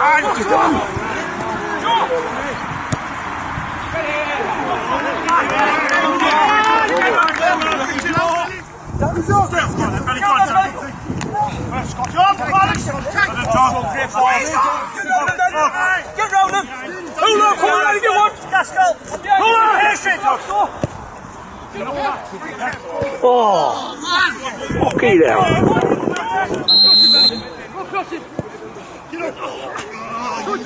아니, if you want! Gaskell! Hula! Here, straight Oh, fucking hell.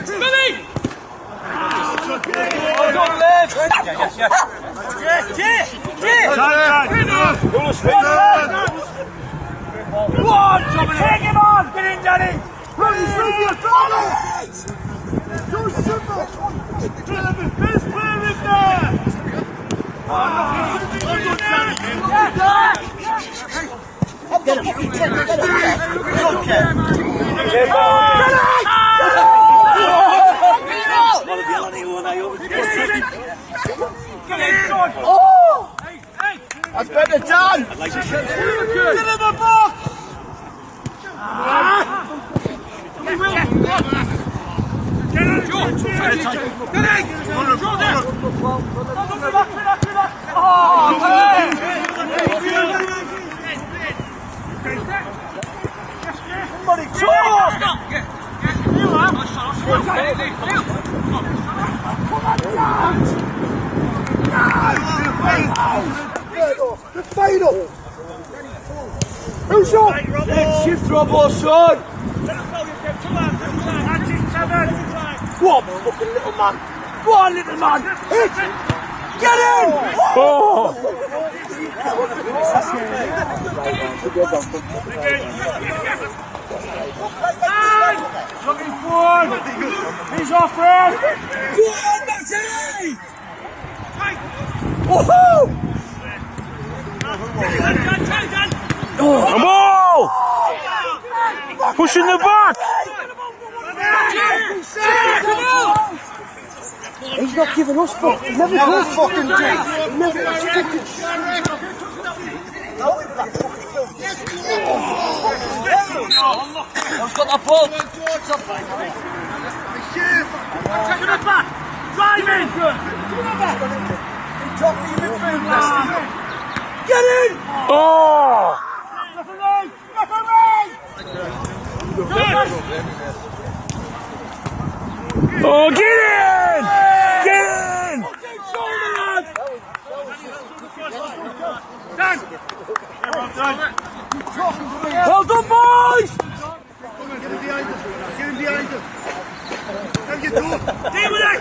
Billy! Well done, Liv! Yes, yes, yes! Jay! Go on, Dominic! Take him on! Get in, Danny! That's better done. Deliver box! The final! Who's up? Shift Rob Orson! That's it, seven! Go on, fucking little man! Go on, little man! Hit! Get in! Oh, Looking forward! He's off red! Go on, Matty! Woohoo! come on! Pushing the back! He's not giving us fuck. He never does fucking do. He never fucking. Who's got the ball? Take it back! Drive in! Get in! Oh, oh, get in! Get in! Well done, boys! Deal with it!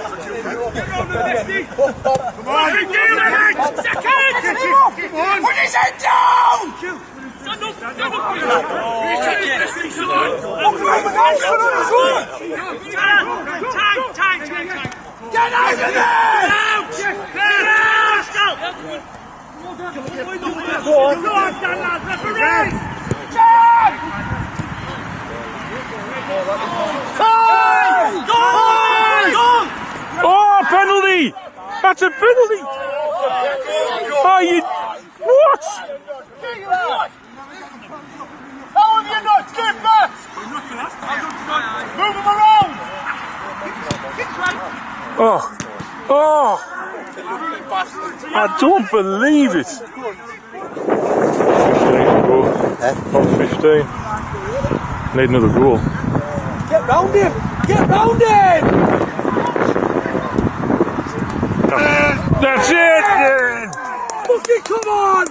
Come on! Deal with it! Second! Put his head down! Oh, penalty! That's a penalty! Are you. What? How have you not skipped that? Move him around! Oh, oh! I don't believe it! 15 goal. 15. Need another goal. Get round him! Get round him! That's it then! Fucking come on!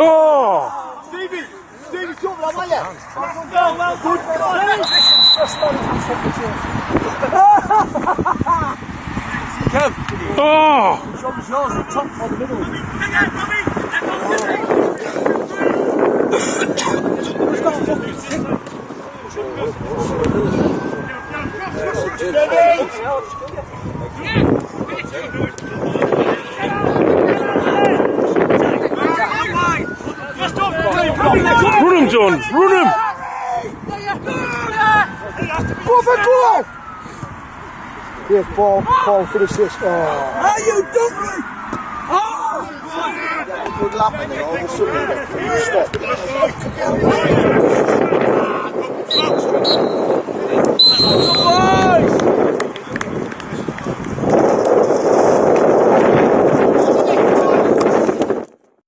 Oh! Stevie, Stevie, jump that way. Go, well good, Oh! Jump yours, the top or the middle. Who's got a fucking stick? Run him, John! Run him! Go for goal! Yeah, Paul, Paul, finish this. Oh. Are you dumb? Good lap and then all of a sudden you stop.